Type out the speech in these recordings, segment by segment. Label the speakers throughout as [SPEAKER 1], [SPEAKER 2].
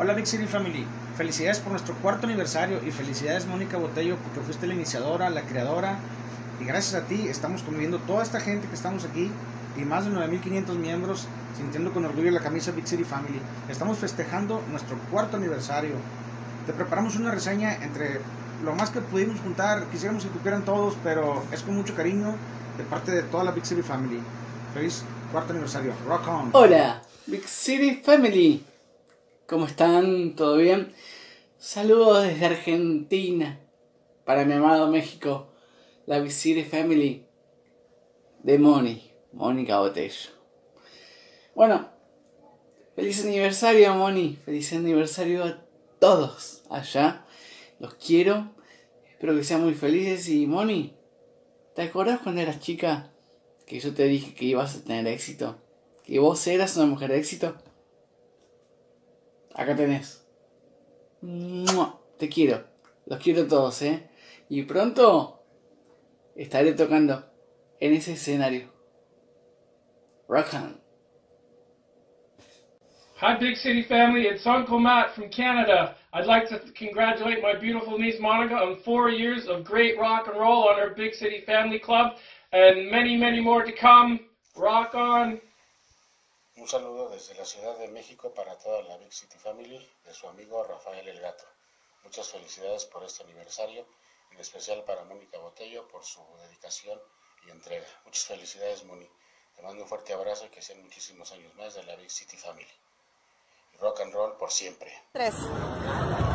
[SPEAKER 1] Hola Big City Family, felicidades por nuestro cuarto aniversario y felicidades Mónica Botello porque fuiste la iniciadora, la creadora y gracias a ti estamos conviviendo toda esta gente que estamos aquí y más de 9.500 miembros sintiendo con orgullo la camisa Big City Family. Estamos festejando nuestro cuarto aniversario. Te preparamos una reseña entre lo más que pudimos juntar, quisiéramos que cupieran todos, pero es con mucho cariño de parte de toda la Big City Family. Feliz cuarto aniversario. Rock on.
[SPEAKER 2] Hola, Big City Family. ¿Cómo están? ¿Todo bien? Saludos desde Argentina para mi amado México, la City Family de Moni, Mónica Botello. Bueno, feliz aniversario, Moni. Feliz aniversario a todos allá. Los quiero. Espero que sean muy felices. Y Moni, ¿te acuerdas cuando eras chica que yo te dije que ibas a tener éxito? Que vos eras una mujer de éxito. Acá tenés. Te quiero. Los quiero todos, ¿eh? Y pronto estaré tocando en ese escenario. Rock on.
[SPEAKER 3] Hi, Big City family. It's Uncle Matt from Canada. I'd like to congratulate my beautiful niece Monica on four years of great rock and roll on her Big City Family Club and many, many more to come. Rock on.
[SPEAKER 4] Un saludo desde la Ciudad de México para toda la Big City Family de su amigo Rafael El Gato. Muchas felicidades por este aniversario, en especial para Mónica Botello por su dedicación y entrega. Muchas felicidades, Moni. Te mando un fuerte abrazo y que sean muchísimos años más de la Big City Family. Rock and roll por siempre.
[SPEAKER 5] Tres.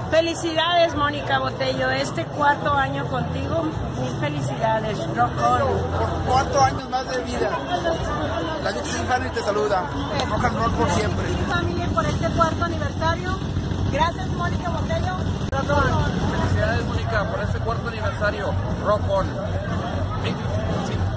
[SPEAKER 5] Felicidades, Mónica Botello. Este cuarto año contigo, mil felicidades. Rock on.
[SPEAKER 6] Cuatro años más de vida. La Family te saluda. Rock and roll por siempre.
[SPEAKER 5] Familia, por este cuarto aniversario. Gracias, Mónica Botello. Rock on.
[SPEAKER 6] Felicidades, Mónica, por este cuarto aniversario. Rock on.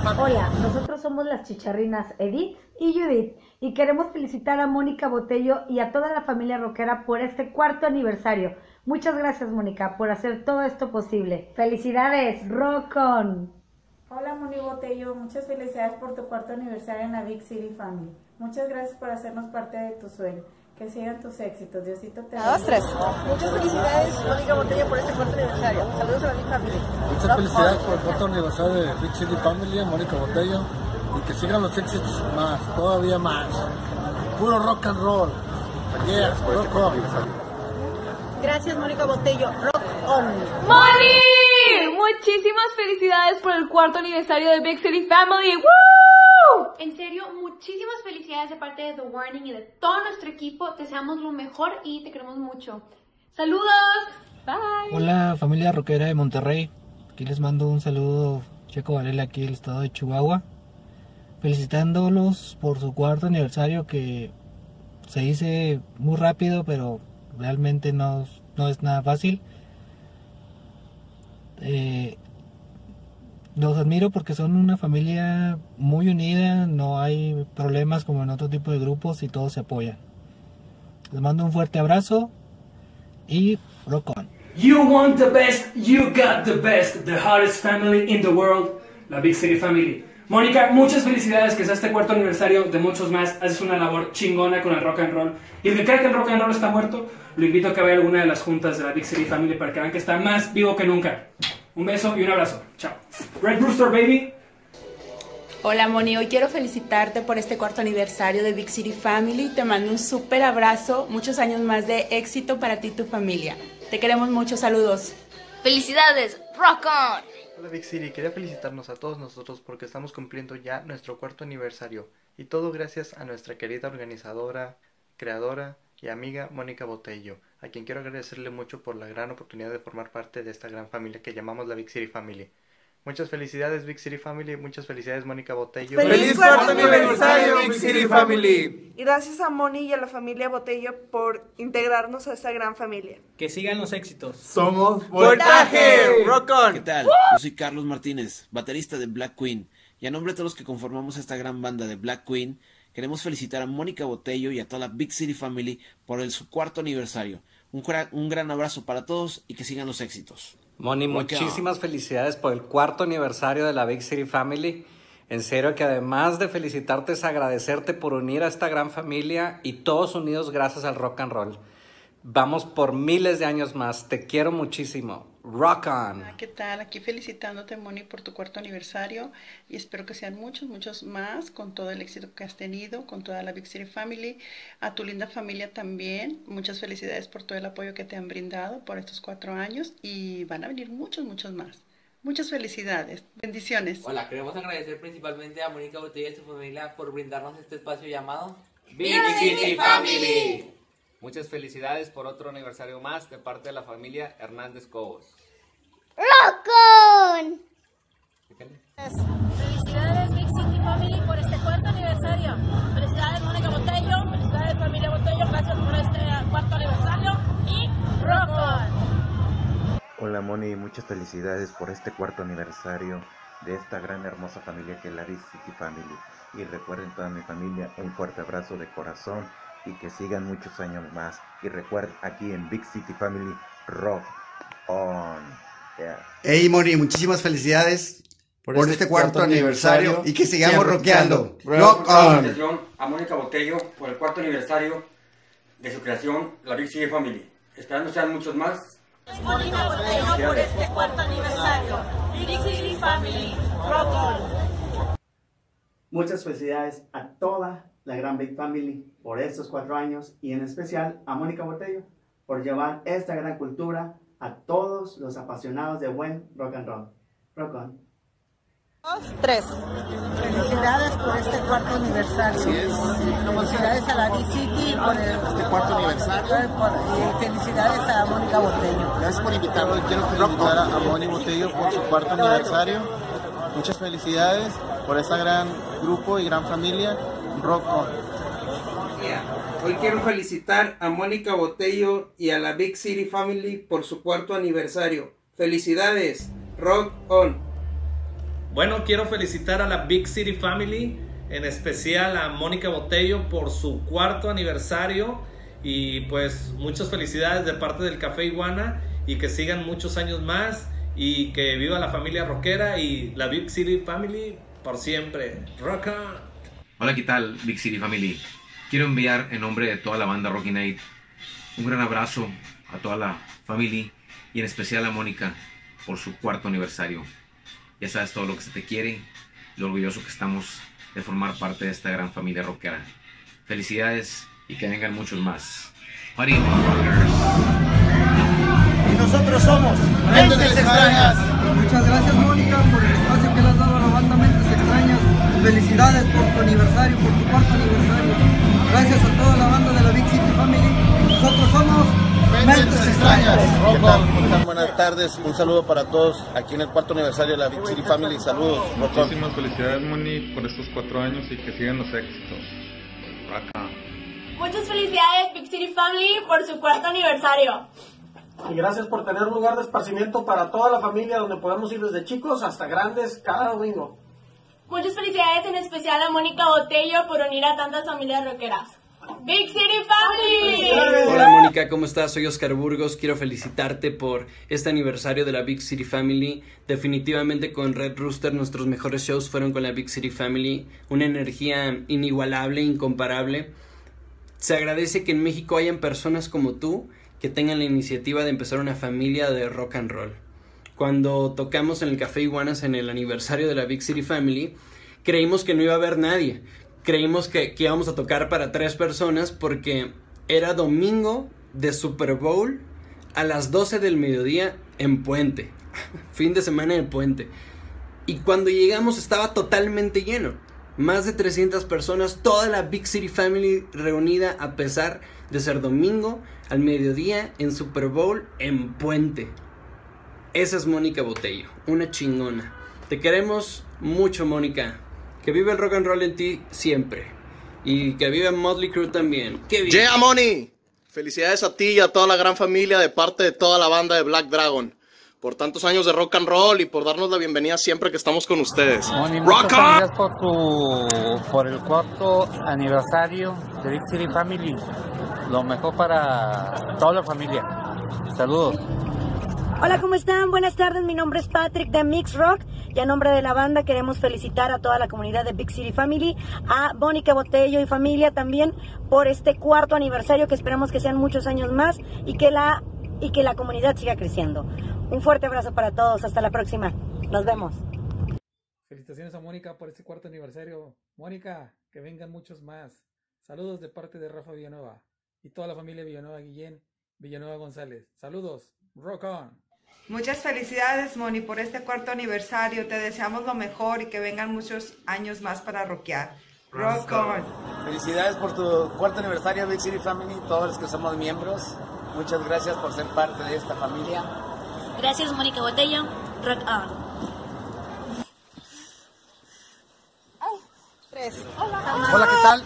[SPEAKER 7] Hola, nosotros somos las chicharrinas Edith y Judith y queremos felicitar a Mónica Botello y a toda la familia rockera por este cuarto aniversario. Muchas gracias Mónica por hacer todo esto posible. Felicidades, rock on.
[SPEAKER 8] Hola Moni Botello, muchas felicidades por tu cuarto aniversario en la Big City Family. Muchas gracias por hacernos parte de tu sueño. Que sigan tus éxitos. Diosito te
[SPEAKER 5] A dos, tres. Muchas felicidades, Mónica Botello, por este cuarto aniversario. Saludos a la Big Family.
[SPEAKER 9] Muchas felicidades por el cuarto aniversario de Big City Family, Mónica Botello, y que sigan los éxitos más, todavía más. Puro rock and roll. Yeah, rock on.
[SPEAKER 5] Gracias, Mónica Botello. Rock on.
[SPEAKER 10] ¡Moni! Muchísimas felicidades por el cuarto aniversario de Big City Family. ¡Woo!
[SPEAKER 11] En serio, muchísimas felicidades de parte de The Warning y de todo nuestro equipo. Te deseamos lo mejor y te queremos mucho. ¡Saludos! Bye.
[SPEAKER 12] Hola familia rockera de Monterrey. Aquí les mando un saludo Checo Varela aquí del estado de Chihuahua. Felicitándolos por su cuarto aniversario que se dice muy rápido pero realmente no, no es nada fácil. Eh, los admiro porque son una familia muy unida, no hay problemas como en otro tipo de grupos y todos se apoyan. Les mando un fuerte abrazo y rock on.
[SPEAKER 3] You want the best, you got the best. The hardest family in the world, la Big City Family. Mónica, muchas felicidades que sea este cuarto aniversario de muchos más. Haces una labor chingona con el rock and roll. Y el que crea que el rock and roll está muerto, lo invito a que vaya a alguna de las juntas de la Big City Family para que vean que está más vivo que nunca. Un beso y un abrazo. Chao. Red Rooster, baby.
[SPEAKER 13] Hola Moni, hoy quiero felicitarte por este cuarto aniversario de Big City Family. Te mando un súper abrazo, muchos años más de éxito para ti y tu familia. Te queremos mucho, saludos.
[SPEAKER 14] ¡Felicidades! ¡Rock on!
[SPEAKER 15] Hola Big City, quería felicitarnos a todos nosotros porque estamos cumpliendo ya nuestro cuarto aniversario y todo gracias a nuestra querida organizadora, creadora y amiga Mónica Botello, a quien quiero agradecerle mucho por la gran oportunidad de formar parte de esta gran familia que llamamos la Big City Family. Muchas felicidades Big City Family, muchas felicidades Mónica Botello.
[SPEAKER 6] ¡Feliz cuarto aniversario Big City Family!
[SPEAKER 16] Y gracias a Moni y a la familia Botello por integrarnos a esta gran familia.
[SPEAKER 17] Que sigan los éxitos.
[SPEAKER 6] Somos Voltaje. Rock on.
[SPEAKER 18] ¿Qué tal? Yo soy Carlos Martínez, baterista de Black Queen, y a nombre de todos los que conformamos esta gran banda de Black Queen, queremos felicitar a Mónica Botello y a toda la Big City Family por el, su cuarto aniversario. Un, un gran abrazo para todos y que sigan los éxitos.
[SPEAKER 19] Moni, muchísimas felicidades por el cuarto aniversario de la Big City Family. En serio que además de felicitarte es agradecerte por unir a esta gran familia y todos unidos gracias al rock and roll. Vamos por miles de años más. Te quiero muchísimo. Rock on.
[SPEAKER 17] ¿Qué tal? Aquí felicitándote, Moni, por tu cuarto aniversario y espero que sean muchos, muchos más con todo el éxito que has tenido, con toda la Big City Family, a tu linda familia también. Muchas felicidades por todo el apoyo que te han brindado por estos cuatro años y van a venir muchos, muchos más. Muchas felicidades. Bendiciones.
[SPEAKER 20] Hola, queremos agradecer principalmente a Mónica Botella y su familia por brindarnos este espacio llamado
[SPEAKER 21] Big City Family. Muchas felicidades por otro aniversario más de parte de la familia Hernández Cobos.
[SPEAKER 22] ¡Rocón!
[SPEAKER 23] Felicidades Big City Family por este cuarto aniversario. Felicidades Mónica Botello, felicidades familia Botello, gracias por este cuarto aniversario y rock on.
[SPEAKER 24] Hola Moni, muchas felicidades por este cuarto aniversario de esta gran hermosa familia que es la Big City Family. Y recuerden toda mi familia un fuerte abrazo de corazón y que sigan muchos años más. Y recuerden aquí en Big City Family Rock On. Yeah.
[SPEAKER 25] Hey Moni, muchísimas felicidades por, este, cuarto, aniversario, y que sigamos rockeando. Rock on.
[SPEAKER 26] A Mónica Botello por el cuarto aniversario de su creación, la Big City Family. Esperando sean muchos más.
[SPEAKER 23] Mónica Botello por este cuarto aniversario. Big City Family, rock on.
[SPEAKER 27] Muchas felicidades a toda la gran Big Family por estos cuatro años y en especial a Mónica Botello por llevar esta gran cultura a todos los apasionados de buen rock and roll. Rock on.
[SPEAKER 28] Dos, tres. Felicidades por este cuarto aniversario. Felicidades a la B-City por el,
[SPEAKER 29] este cuarto aniversario.
[SPEAKER 28] y felicidades a Mónica Botello.
[SPEAKER 29] Gracias por invitarme. Quiero felicitar a Mónica Botello por su cuarto aniversario. Muchas felicidades por esta gran grupo y gran familia. Rock on.
[SPEAKER 2] Hoy quiero felicitar a Mónica Botello y a la Big City Family por su cuarto aniversario. Felicidades, rock on.
[SPEAKER 30] Bueno, quiero felicitar a la Big City Family, en especial a Mónica Botello por su cuarto aniversario y pues muchas felicidades de parte del Café Iguana y que sigan muchos años más y que viva la familia rockera y la Big City Family por siempre. Rock on.
[SPEAKER 31] Hola, ¿qué tal Big City Family? Quiero enviar en nombre de toda la banda Rocky Night un gran abrazo a toda la familia y en especial a Mónica por su cuarto aniversario. Ya sabes todo lo que se te quiere, lo orgulloso que estamos de formar parte de esta gran familia rockera. Felicidades y que vengan muchos más. Party.
[SPEAKER 32] Y nosotros somos Mentes Extrañas.
[SPEAKER 33] Muchas gracias Mónica por el espacio que le has dado a la banda Mentes Extrañas. Felicidades por tu aniversario, por tu cuarto aniversario. Gracias a toda la banda de la Big City Family. Nosotros somos Mentes Extrañas.
[SPEAKER 29] ¿Qué tal? ¿Cómo están? Buenas tardes. Un saludo para todos aquí en el cuarto aniversario de la Big City Family. Saludos.
[SPEAKER 34] Muchísimas felicidades, Moni, por estos cuatro años y que sigan los éxitos. Acá.
[SPEAKER 11] Muchas felicidades, Big City Family, por su cuarto aniversario.
[SPEAKER 33] Y gracias por tener un lugar de esparcimiento para toda la familia donde podemos ir desde chicos hasta grandes cada domingo.
[SPEAKER 11] Muchas felicidades en especial a Mónica Botello por unir a tantas familias rockeras. Big City Family.
[SPEAKER 35] Hola Mónica, ¿cómo estás? Soy Oscar Burgos. Quiero felicitarte por este aniversario de la Big City Family. Definitivamente con Red Rooster nuestros mejores shows fueron con la Big City Family. Una energía inigualable, incomparable. Se agradece que en México hayan personas como tú que tengan la iniciativa de empezar una familia de rock and roll. Cuando tocamos en el Café Iguanas en el aniversario de la Big City Family, creímos que no iba a haber nadie. Creímos que, que íbamos a tocar para tres personas porque era domingo de Super Bowl a las 12 del mediodía en Puente. fin de semana en Puente. Y cuando llegamos estaba totalmente lleno. Más de 300 personas, toda la Big City Family reunida a pesar de ser domingo al mediodía en Super Bowl en Puente. Esa es Mónica Botello, una chingona. Te queremos mucho, Mónica. Que vive el rock and roll en ti siempre. Y que vive Motley Crue también. Que vive.
[SPEAKER 29] Yeah, Money. Felicidades a ti y a toda la gran familia de parte de toda la banda de Black Dragon. Por tantos años de rock and roll y por darnos la bienvenida siempre que estamos con ustedes.
[SPEAKER 36] Moni,
[SPEAKER 29] rock
[SPEAKER 36] muchas
[SPEAKER 29] on.
[SPEAKER 36] gracias por, tu, por el cuarto aniversario de Big City Family. Lo mejor para toda la familia. Saludos.
[SPEAKER 37] Hola, ¿cómo están? Buenas tardes, mi nombre es Patrick de Mix Rock y a nombre de la banda queremos felicitar a toda la comunidad de Big City Family, a Mónica Botello y familia también por este cuarto aniversario que esperamos que sean muchos años más y que la, y que la comunidad siga creciendo. Un fuerte abrazo para todos, hasta la próxima. Nos vemos.
[SPEAKER 17] Felicitaciones a Mónica por este cuarto aniversario. Mónica, que vengan muchos más. Saludos de parte de Rafa Villanueva y toda la familia Villanueva Guillén, Villanueva González. Saludos, rock on.
[SPEAKER 38] Muchas felicidades, Moni, por este cuarto aniversario. Te deseamos lo mejor y que vengan muchos años más para rockear. Rock on.
[SPEAKER 6] Felicidades por tu cuarto aniversario, Big City Family, todos los que somos miembros. Muchas gracias por ser parte de esta familia.
[SPEAKER 25] Gracias, Mónica Botello. Rock on.
[SPEAKER 39] Hola, ¿qué tal?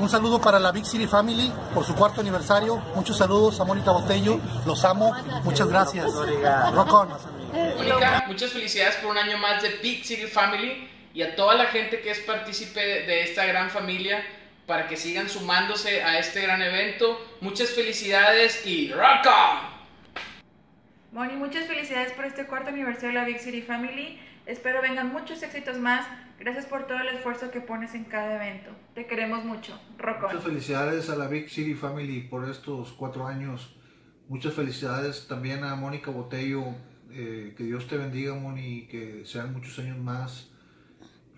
[SPEAKER 39] Un saludo para la Big City Family por su cuarto aniversario. Muchos saludos a Mónica Botello. Los amo. Muchas gracias. Rock on.
[SPEAKER 26] Mónica, muchas felicidades por un año más de Big City Family y a toda la gente que es partícipe de esta gran familia para que sigan sumándose a este gran evento. Muchas felicidades y rock on.
[SPEAKER 40] Moni, muchas felicidades por este cuarto aniversario de la Big City Family. Espero vengan muchos éxitos más. Gracias por todo el esfuerzo que pones en cada evento. Te queremos mucho. Rock
[SPEAKER 39] Muchas felicidades a la Big City Family por estos cuatro años. Muchas felicidades también a Mónica Botello. Eh, que Dios te bendiga, Moni, que sean muchos años más.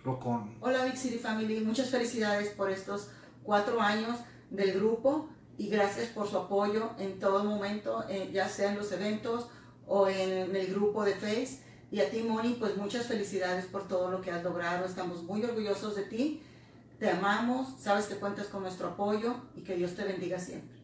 [SPEAKER 39] Rock on.
[SPEAKER 28] Hola Big City Family, muchas felicidades por estos cuatro años del grupo y gracias por su apoyo en todo momento, eh, ya sea en los eventos o en el grupo de Face. Y a ti, Moni, pues muchas felicidades por todo lo que has logrado. Estamos muy orgullosos de ti. Te amamos, sabes que cuentas con nuestro apoyo y que Dios te bendiga siempre.